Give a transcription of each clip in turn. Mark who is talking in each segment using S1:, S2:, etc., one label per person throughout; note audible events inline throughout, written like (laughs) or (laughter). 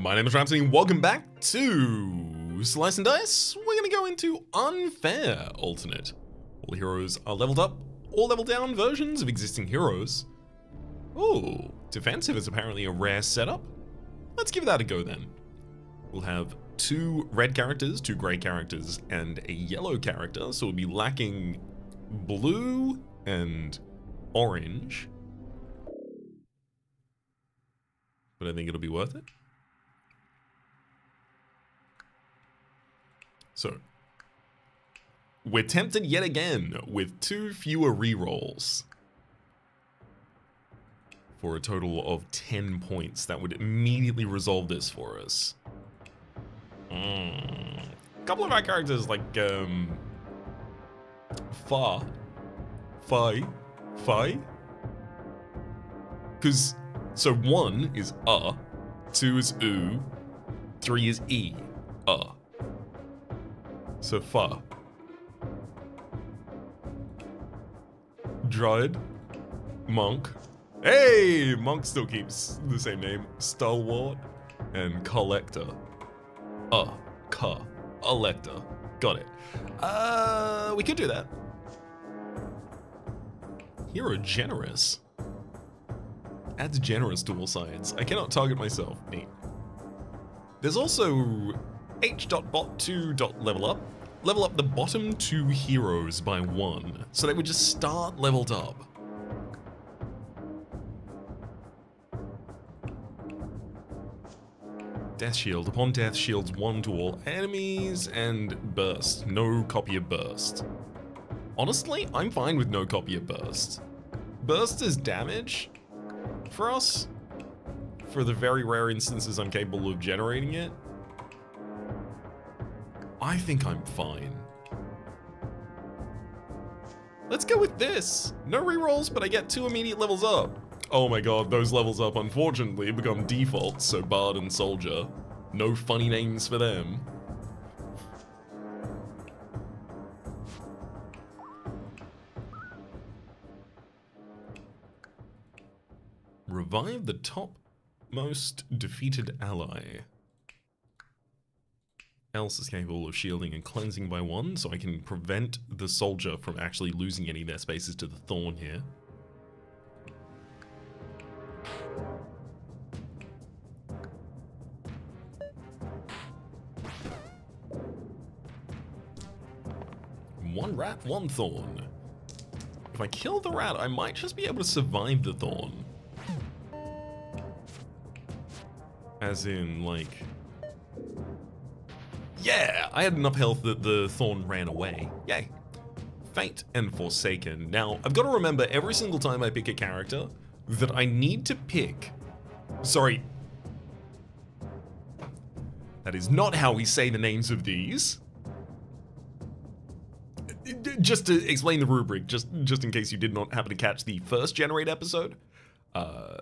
S1: My name is Rhapsody and welcome back to Slice and Dice. We're going to go into Unfair Alternate. All heroes are leveled up or leveled down versions of existing heroes. Oh, defensive is apparently a rare setup. Let's give that a go then. We'll have two red characters, two grey characters, and a yellow character, so we'll be lacking blue and orange. But I think it'll be worth it. So, we're tempted yet again with two fewer rerolls. For a total of 10 points. That would immediately resolve this for us. Mm. A couple of our characters, like, um... Fa. Fi. Fi? Because, so one is uh, two is oo, three is e, uh. So fa. Druid, monk. Hey, monk still keeps the same name. Stalwart and collector. Uh, ka, elector. Got it. Uh, we could do that. Hero generous. Adds generous to all sides. I cannot target myself. Neat. There's also h.bot2.level up. Level up the bottom two heroes by one, so they would just start leveled up. Death Shield. Upon death, shields one to all enemies and burst. No copy of burst. Honestly, I'm fine with no copy of burst. Burst is damage for us. For the very rare instances I'm capable of generating it. I think I'm fine. Let's go with this. No rerolls, but I get two immediate levels up. Oh my god, those levels up unfortunately become defaults, so Bard and Soldier. No funny names for them. Revive the topmost defeated ally. Else is capable of shielding and cleansing by one, so I can prevent the soldier from actually losing any of their spaces to the thorn here. One rat, one thorn. If I kill the rat, I might just be able to survive the thorn. As in, like... Yeah! I had enough health that the thorn ran away. Yay. Fate and Forsaken. Now, I've got to remember every single time I pick a character that I need to pick... Sorry. That is not how we say the names of these. Just to explain the rubric, just, just in case you did not happen to catch the first Generate episode. Uh,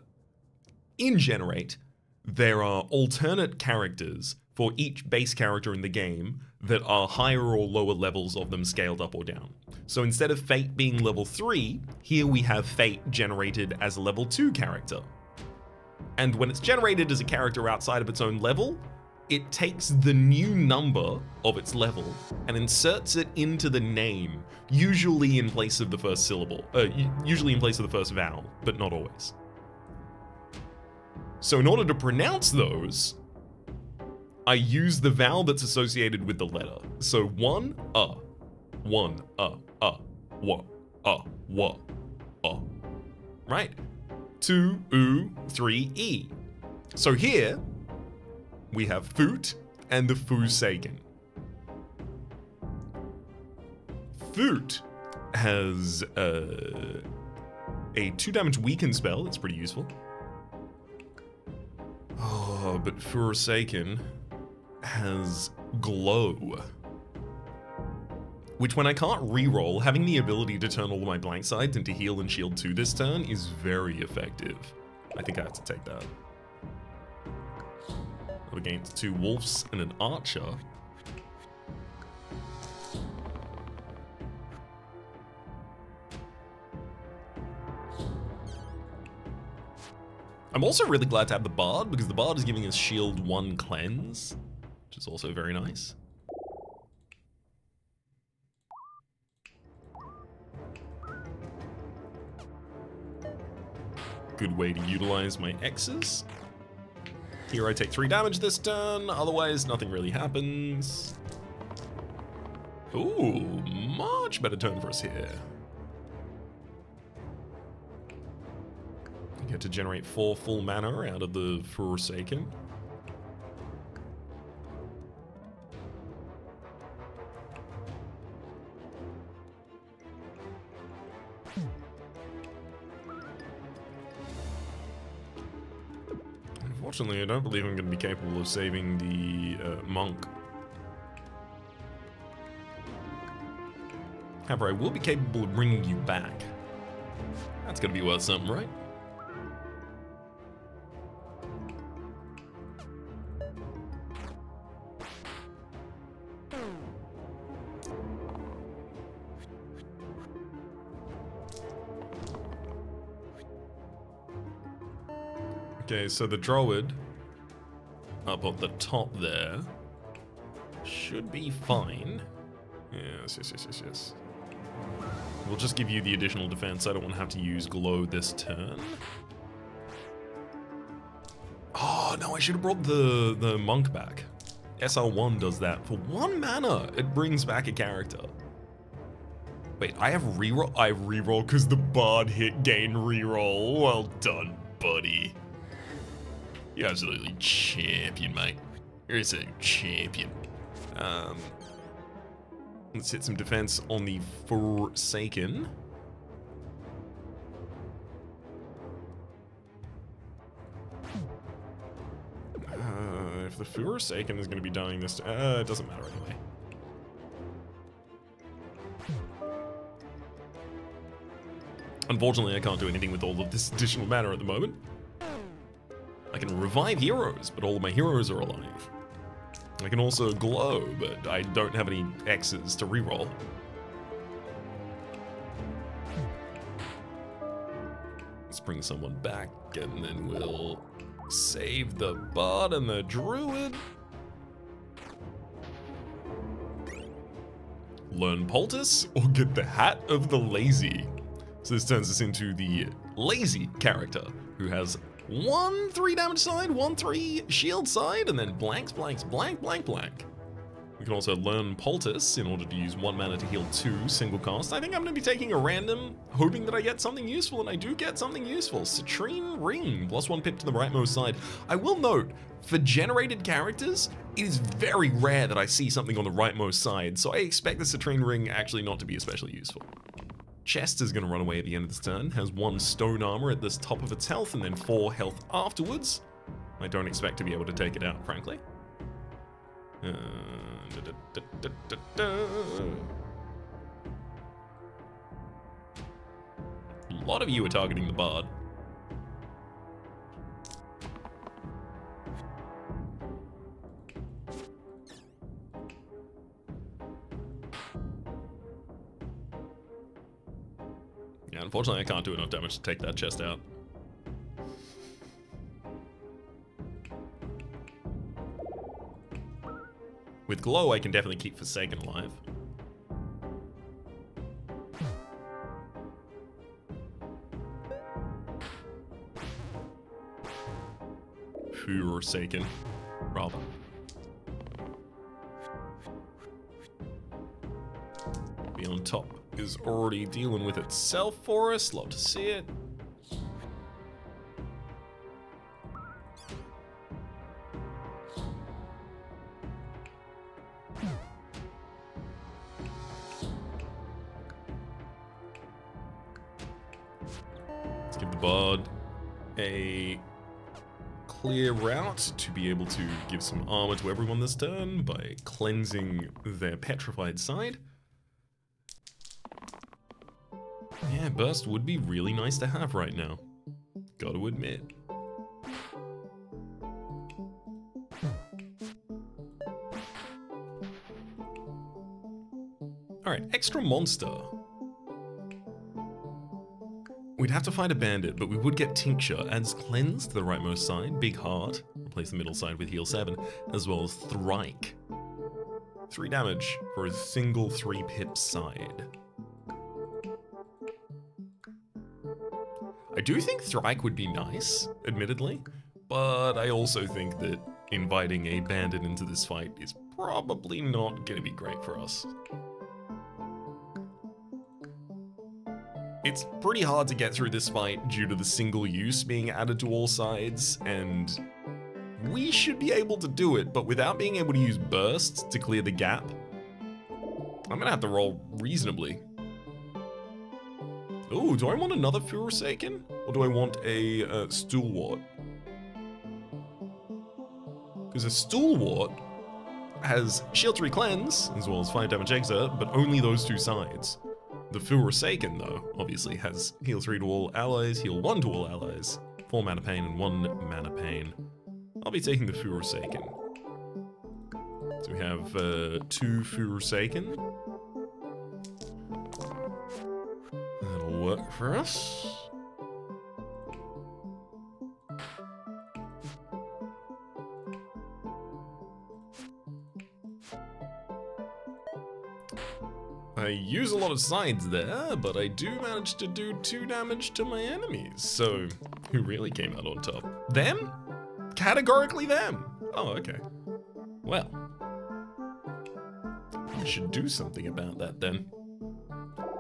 S1: in Generate, there are alternate characters for each base character in the game that are higher or lower levels of them scaled up or down. So instead of Fate being level 3, here we have Fate generated as a level 2 character. And when it's generated as a character outside of its own level, it takes the new number of its level and inserts it into the name, usually in place of the first syllable, uh, usually in place of the first vowel, but not always. So in order to pronounce those, I use the vowel that's associated with the letter. So one, uh, one, uh, uh, wa, uh, wa, uh. Right? Two, oo, three, e. So here, we have Foot and the Forsaken. Foot has uh, a two damage weaken spell that's pretty useful. Oh, but Forsaken has Glow. Which when I can't reroll, having the ability to turn all of my blank sides into heal and shield 2 this turn is very effective. I think I have to take that. Against two wolves and an archer. I'm also really glad to have the Bard because the Bard is giving us shield 1 cleanse, which is also very nice. Good way to utilize my X's. Here I take 3 damage this turn, otherwise nothing really happens. Ooh, much better turn for us here. Get to generate 4 full mana out of the Forsaken. Unfortunately, I don't believe I'm going to be capable of saving the uh, monk. However, I will be capable of bringing you back. That's going to be worth something, right? Okay, so the Druid up at the top there should be fine. Yes, yes, yes, yes, yes. We'll just give you the additional defense. I don't want to have to use glow this turn. Oh, no, I should have brought the, the monk back. SL1 does that. For one mana, it brings back a character. Wait, I have reroll? I have reroll because the bard hit gain reroll. Well done, buddy. You're absolutely champion, mate. You're a champion. Um, let's hit some defense on the Forsaken. Uh, if the Forsaken is going to be dying this, uh, it doesn't matter anyway. Unfortunately, I can't do anything with all of this additional mana at the moment. I can revive heroes, but all of my heroes are alive. I can also glow, but I don't have any X's to reroll. Let's bring someone back, and then we'll save the bard and the druid. Learn Poultice or get the Hat of the Lazy. So this turns us into the lazy character who has one three damage side, one three shield side, and then blanks, blanks, blank, blank, blank. We can also learn Poultice in order to use one mana to heal two single cost. I think I'm going to be taking a random, hoping that I get something useful, and I do get something useful. Citrine Ring, plus one pip to the rightmost side. I will note, for generated characters, it is very rare that I see something on the rightmost side, so I expect the Citrine Ring actually not to be especially useful. Chest is going to run away at the end of this turn, has one stone armor at this top of its health and then four health afterwards. I don't expect to be able to take it out, frankly. Uh, da, da, da, A lot of you are targeting the bard. Yeah, unfortunately I can't do enough damage to take that chest out. With Glow, I can definitely keep Forsaken alive. Forsaken, rather. Is already dealing with itself for us. Love to see it. Give the bard a clear route to be able to give some armor to everyone this turn by cleansing their petrified side. Burst would be really nice to have right now. Gotta admit. Alright, extra monster. we'd have to find a bandit, but we would get Tincture. Adds Cleanse to the rightmost side, Big Heart, replace the middle side with Heal 7, as well as Thrike. 3 damage for a single 3 pip side. Do think Thrike would be nice, admittedly, but I also think that inviting a bandit into this fight is probably not going to be great for us. It's pretty hard to get through this fight due to the single use being added to all sides, and we should be able to do it, but without being able to use burst to clear the gap, I'm gonna have to roll reasonably. Ooh, do I want another Furusaken? Or do I want a uh, Stalwart? Because a Stalwart has Shield 3 Cleanse, as well as 5 damage exert, but only those two sides. The Furusaken, though, obviously has heal 3 to all allies, heal 1 to all allies, 4 mana pain and 1 mana pain. I'll be taking the Furusaken. So we have uh, two Furusaken. That'll work for us. Sides there, but I do manage to do two damage to my enemies. So, who really came out on top? Them? Categorically them. Oh, okay. Well, I should do something about that then.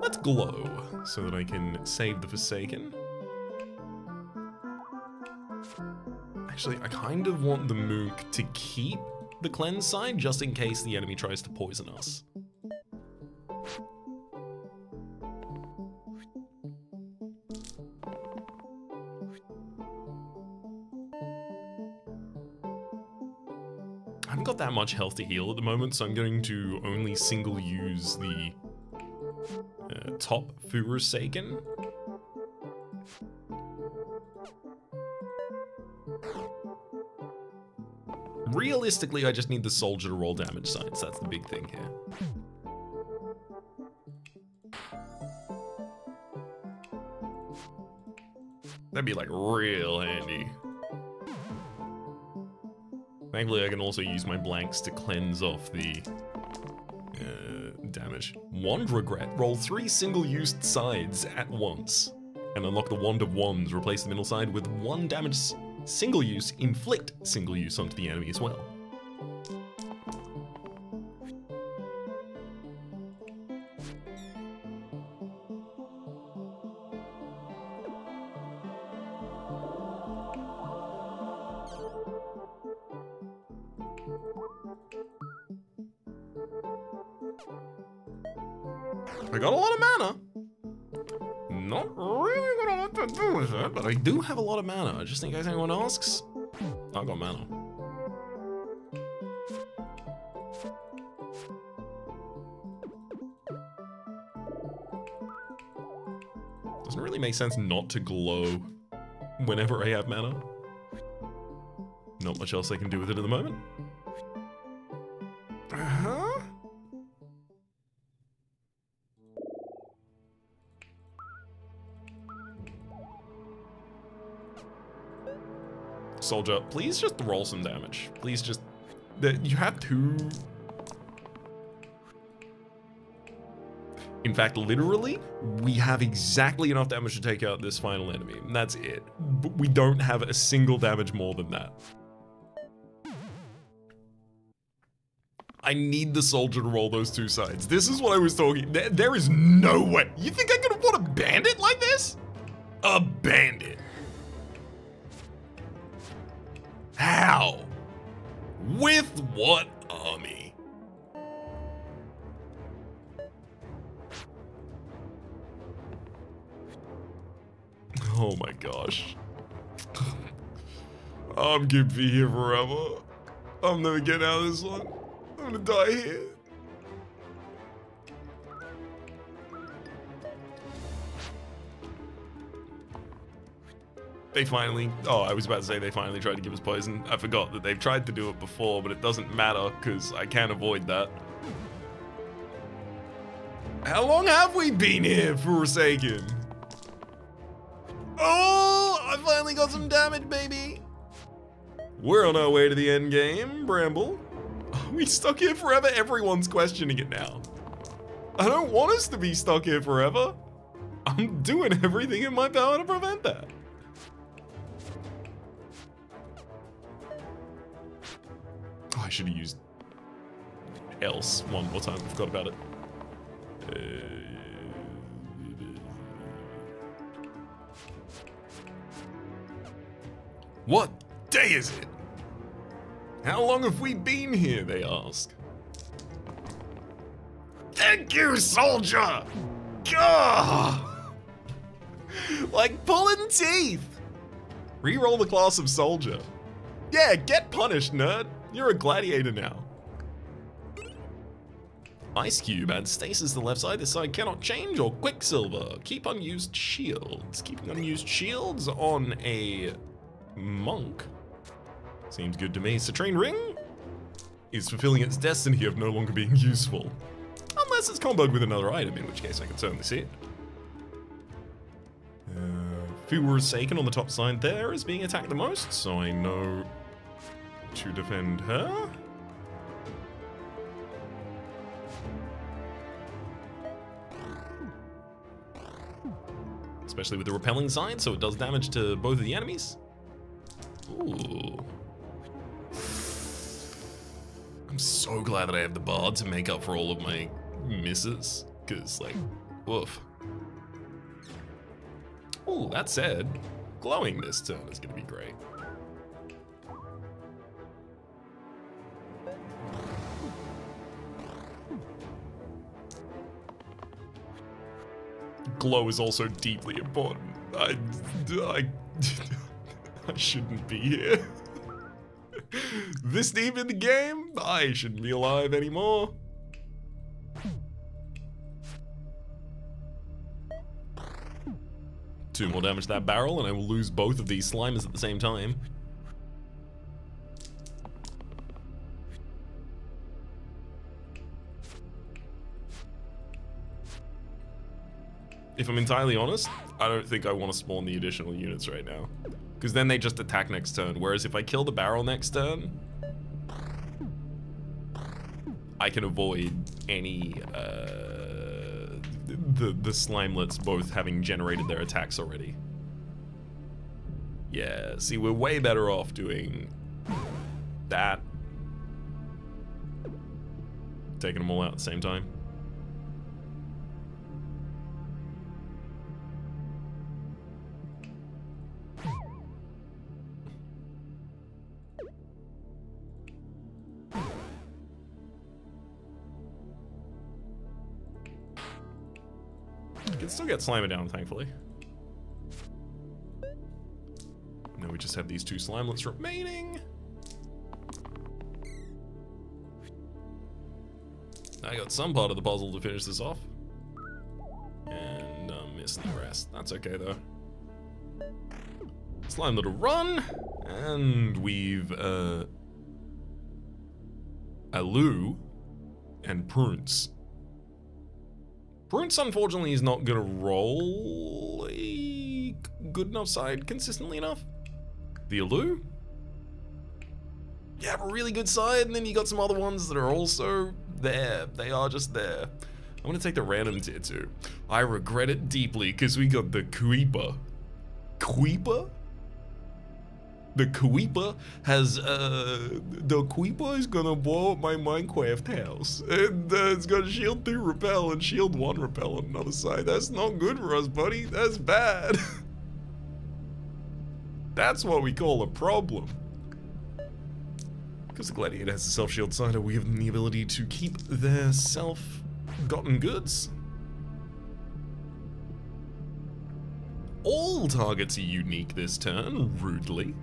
S1: Let's glow so that I can save the Forsaken. Actually, I kind of want the Mook to keep the cleanse side just in case the enemy tries to poison us. Much health to heal at the moment, so I'm going to only single use the uh, top Furusaken. Realistically, I just need the soldier to roll damage sides. That's the big thing here. That'd be like real handy. Thankfully, I can also use my blanks to cleanse off the uh, damage. Wand Regret. Roll three single-used sides at once. And unlock the Wand of Wands. Replace the middle side with one damage single-use. Inflict single-use onto the enemy as well. Have a lot of mana. Just in case anyone asks, I've got mana. Doesn't really make sense not to glow whenever I have mana. Not much else I can do with it at the moment. Soldier, please just roll some damage. Please just... You have two... In fact, literally, we have exactly enough damage to take out this final enemy. And that's it. But we don't have a single damage more than that. I need the soldier to roll those two sides. This is what I was talking. There, there is no way. You think I could afford a bandit like this? A bandit. How? With what army? Oh my gosh. I'm gonna be here forever. I'm never getting out of this one. I'm gonna die here. They finally, oh, I was about to say they finally tried to give us poison. I forgot that they've tried to do it before, but it doesn't matter because I can't avoid that. How long have we been here, Forsaken? Oh, I finally got some damage, baby. We're on our way to the end game, Bramble. Are (laughs) we stuck here forever? Everyone's questioning it now. I don't want us to be stuck here forever. I'm doing everything in my power to prevent that. I should have used else one more time. I forgot about it. Uh, what day is it? How long have we been here, they ask. Thank you, soldier! Gah! like pulling teeth! Reroll the class of soldier. Yeah, get punished, nerd. You're a gladiator now. Ice Cube adds stasis the left side. This side cannot change or Quicksilver. Keep unused shields. Keeping unused shields on a monk. Seems good to me. Citrine Ring is fulfilling its destiny of no longer being (laughs) useful. Unless it's comboed with another item, in which case I can certainly see it. Uh, Furusaken on the top side there is being attacked the most, so I know to defend her. Especially with the repelling side, so it does damage to both of the enemies. Ooh. I'm so glad that I have the bard to make up for all of my misses, because, like, woof. Ooh, that said, glowing this turn is going to be great. Glow is also deeply important. I, I, (laughs) I shouldn't be here. (laughs) this deep in the game, I shouldn't be alive anymore. Two more damage to that barrel, and I will lose both of these Slimers at the same time. If I'm entirely honest, I don't think I want to spawn the additional units right now. Because then they just attack next turn, whereas if I kill the barrel next turn, I can avoid any, uh, the, the slimelets both having generated their attacks already. Yeah, see, we're way better off doing that. Taking them all out at the same time. Still get Slimer down, thankfully. Now we just have these two Slimelets remaining. I got some part of the puzzle to finish this off. And I'm missing the rest. That's okay, though. Slime little run, and we've, uh... Alu and Prunes. Prince, unfortunately, is not gonna roll a good enough side consistently enough. The Alu? You have a really good side, and then you got some other ones that are also there. They are just there. I'm gonna take the random tier 2. I regret it deeply, because we got the Creeper. Creeper? The Kuipa has, uh, the Kuipa is gonna blow up my Minecraft house. And uh, it's gonna shield 3 repel and shield 1 repel on another side. That's not good for us, buddy. That's bad. (laughs) That's what we call a problem. Because the Gladiator has a self-shield side, we have the ability to keep their self-gotten goods. All targets are unique this turn, rudely.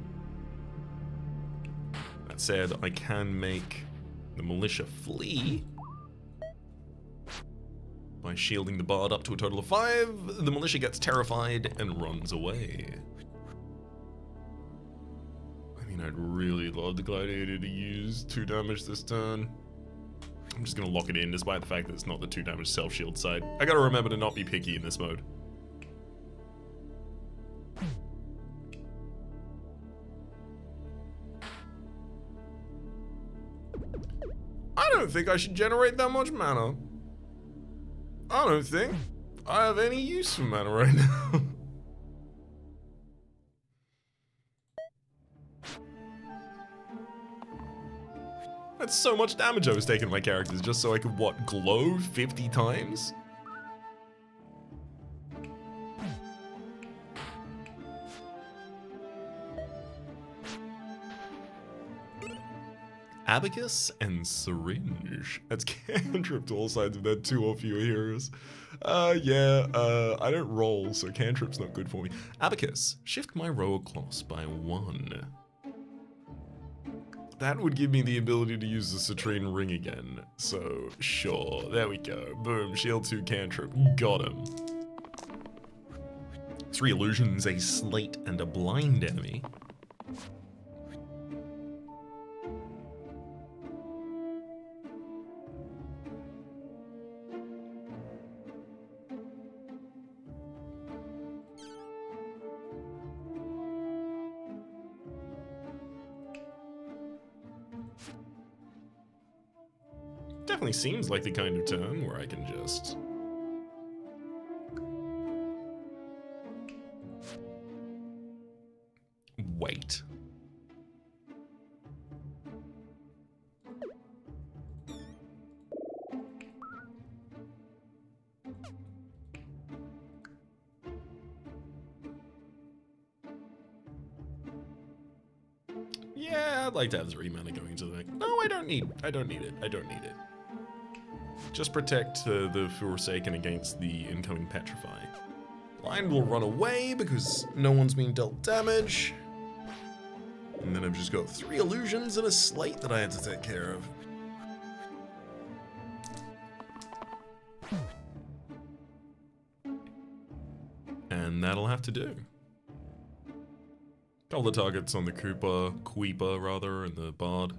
S1: That said, I can make the militia flee by shielding the bard up to a total of five. The militia gets terrified and runs away. I mean, I'd really love the gladiator to use two damage this turn. I'm just gonna lock it in despite the fact that it's not the two damage self shield side. I gotta remember to not be picky in this mode. Think I should generate that much mana. I don't think I have any use for mana right now. (laughs) That's so much damage I was taking my characters just so I could, what, glow 50 times? Abacus and Syringe. That's (laughs) cantrip to all sides of that two or fewer heroes. Uh, yeah, uh, I don't roll, so cantrip's not good for me. Abacus, shift my roll class by one. That would give me the ability to use the Citrine Ring again. So, sure, there we go. Boom, shield 2 cantrip, got him. Three illusions, a slate, and a blind enemy. Seems like the kind of turn where I can just... Wait. Yeah, I'd like to have this mana going into the No, I don't need. I don't need it. I don't need it. Just protect uh, the Forsaken against the incoming Petrify. Blind will run away because no one's been dealt damage. And then I've just got three illusions and a slate that I had to take care of. And that'll have to do. All the targets on the Koopa, Queeper rather, and the Bard.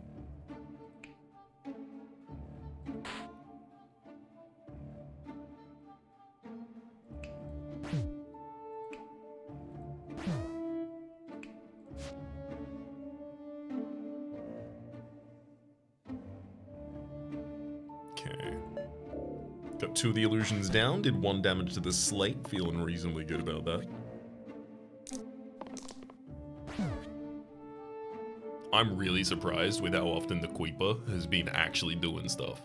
S1: Got two of the illusions down, did one damage to the slate, feeling reasonably good about that. I'm really surprised with how often the Queeper has been actually doing stuff.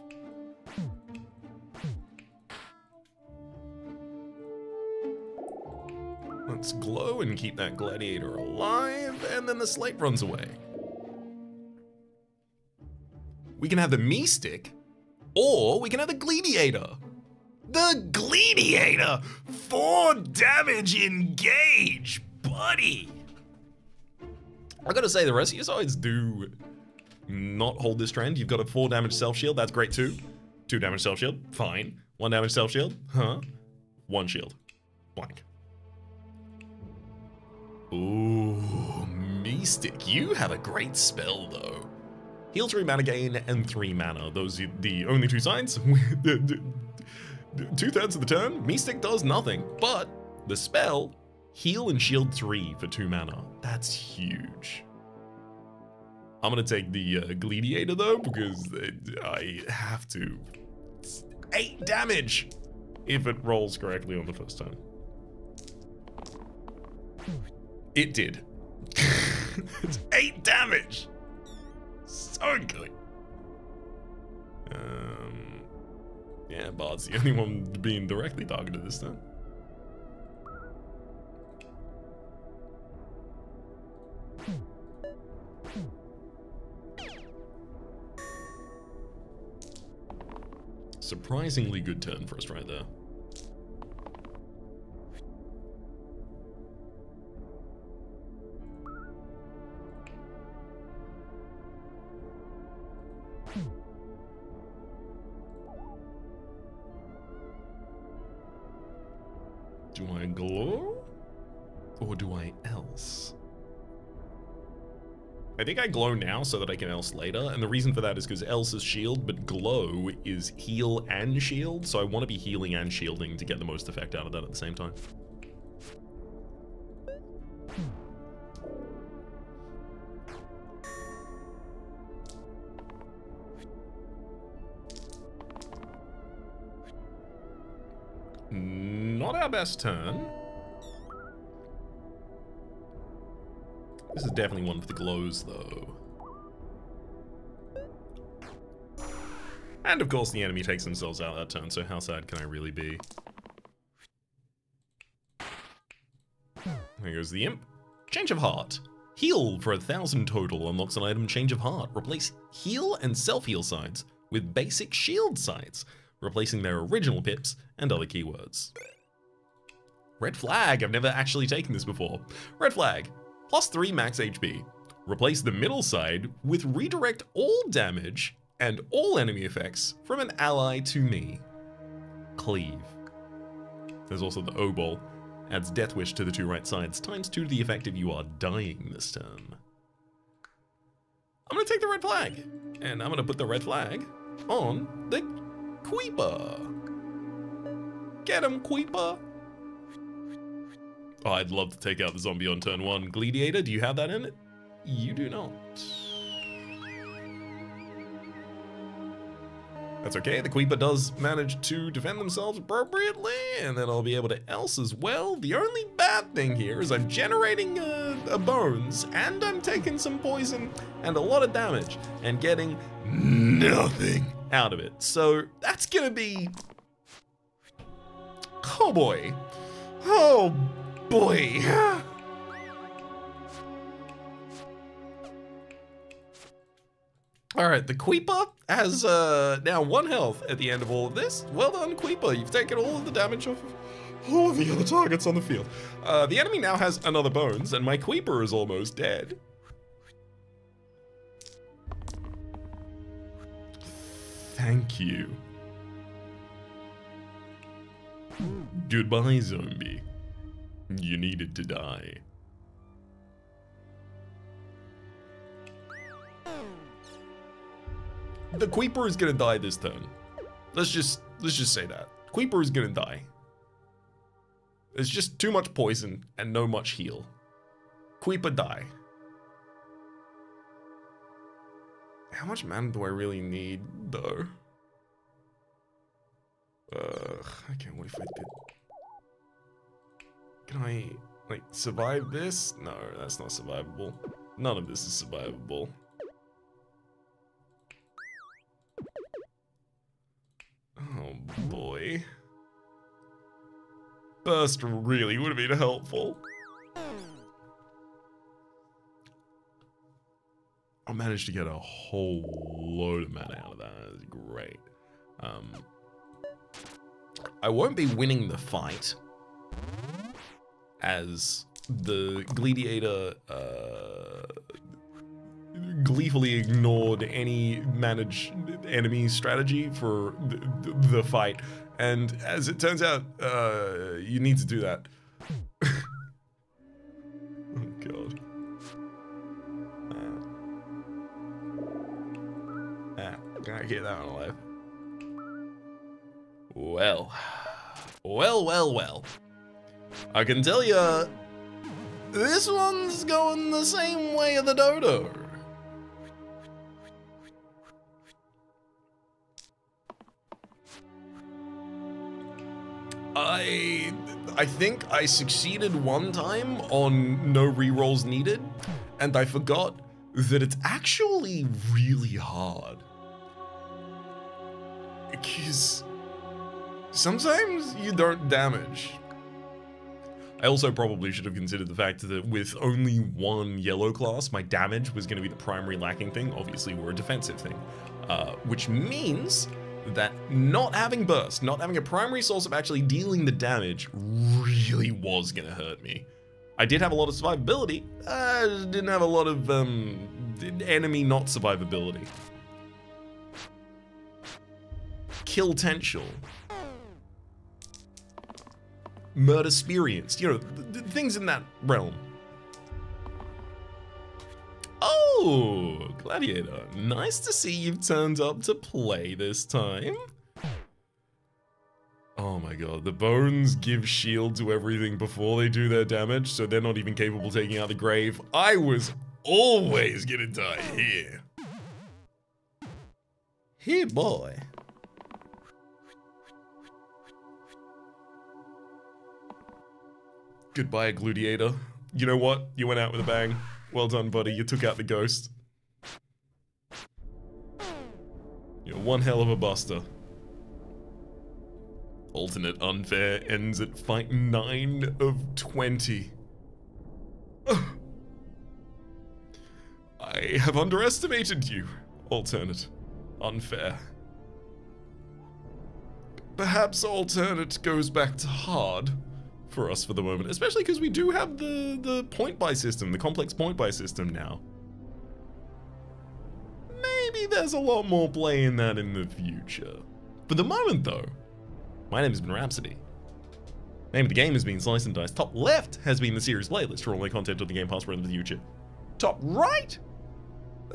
S1: Let's glow and keep that gladiator alive, and then the slate runs away. We can have the me stick, or we can have the gladiator. The gladiator! Four damage engage, buddy! I gotta say, the rest of your sides do not hold this trend. You've got a 4 damage self shield, that's great too. 2 damage self shield, fine. 1 damage self shield, huh? 1 shield, blank. Ooh, Mystic, you have a great spell though. Heal 3 mana gain and 3 mana. Those are the only two signs. (laughs) two thirds of the turn, Mystic does nothing, but the spell Heal and shield 3 for 2 mana. That's huge. I'm gonna take the uh, Gladiator though, because I have to. It's 8 damage! If it rolls correctly on the first turn. It did. it's (laughs) 8 damage! So good. Um, yeah, Bard's the (laughs) only one being directly targeted this time. Surprisingly good turn for us right there. Do I glow? Or do I else? I think I glow now so that I can else later, and the reason for that is because else is shield, but glow is heal and shield, so I want to be healing and shielding to get the most effect out of that at the same time. Best turn. This is definitely one for the glows, though. And of course the enemy takes themselves out that turn, so how sad can I really be? There goes the imp. Change of heart. Heal for a thousand total unlocks an item change of heart. Replace heal and self-heal sides with basic shield sides, replacing their original pips and other keywords. Red flag, I've never actually taken this before. Red flag, plus 3 max HP. Replace the middle side with redirect all damage and all enemy effects from an ally to me. Cleave. There's also the O-Ball. Adds Death Wish to the two right sides, times 2 to the effect if you are dying this turn. I'm gonna take the red flag, and I'm gonna put the red flag on the Queeper. Get him, Queeper! I'd love to take out the zombie on turn one. Gladiator, do you have that in it? You do not. That's okay, the Queeper does manage to defend themselves appropriately, and then I'll be able to else as well. The only bad thing here is I'm generating uh, a bones, and I'm taking some poison and a lot of damage, and getting nothing out of it. So that's gonna be... Oh boy. Oh boy. (sighs) All right, the Queeper has uh, now one health at the end of all of this. Well done, Queeper. You've taken all of the damage off of all of the other targets on the field. Uh, the enemy now has another bones, and my Queeper is almost dead. Thank you. Goodbye, zombie. You needed to die. The Queeper is gonna die this turn. Let's just let's just say that. Queeper is gonna die. There's just too much poison and no much heal. Queeper die. How much mana do I really need, though? Ugh, okay, what if I did... Can I, like, survive this? No, that's not survivable. None of this is survivable. Oh boy. Burst really would have been helpful. I managed to get a whole load of mana out of that. That's great. Um, I won't be winning the fight as the Gladiator uh, gleefully ignored any managed enemy strategy for the, the, fight. And as it turns out, uh, you need to do that. (laughs) oh, God. Ah, can I get that one alive? Well. Well, well, well. I can tell you, this one's going the same way of the dodo. I I think I succeeded one time on no rerolls needed, and I forgot that it's actually really hard. Because sometimes you don't damage. I also probably should have considered the fact that with only one yellow class, my damage was going to be the primary lacking thing. Obviously, we're a defensive thing, uh, which means that not having burst, not having a primary source of actually dealing the damage really was going to hurt me. I did have a lot of survivability, I didn't have a lot of um, enemy not survivability. Kill potential. Murder experienced, you know, th th things in that realm. Oh, Gladiator, nice to see you've turned up to play this time. Oh my god, the bones give shield to everything before they do their damage, so they're not even capable of taking out the grave. I was always gonna die here. Here, boy. Goodbye, Gladiator. You know what? You went out with a bang. Well done, buddy. You took out the ghost. You're one hell of a buster. Alternate unfair ends at fight 9 of 20. Ugh. (sighs) I have underestimated you, alternate. Unfair. Perhaps alternate goes back to hard for us for the moment, especially because we do have the, the point buy system, the complex point buy system now. Maybe there's a lot more play in that in the future. For the moment though, my name has been Rhapsody. Name of the game has been Slice and Dice. Top left has been the series playlist for all the content of the Game Pass for the future. Top right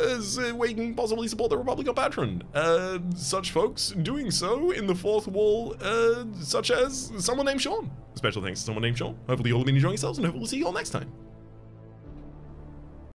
S1: uh, we can possibly support the Rhapublic on Patreon. Uh, such folks doing so in the fourth wall, uh, such as someone named Sean. Special thanks to someone named Sean. Hopefully you all been enjoying yourselves and hopefully we'll see you all next time.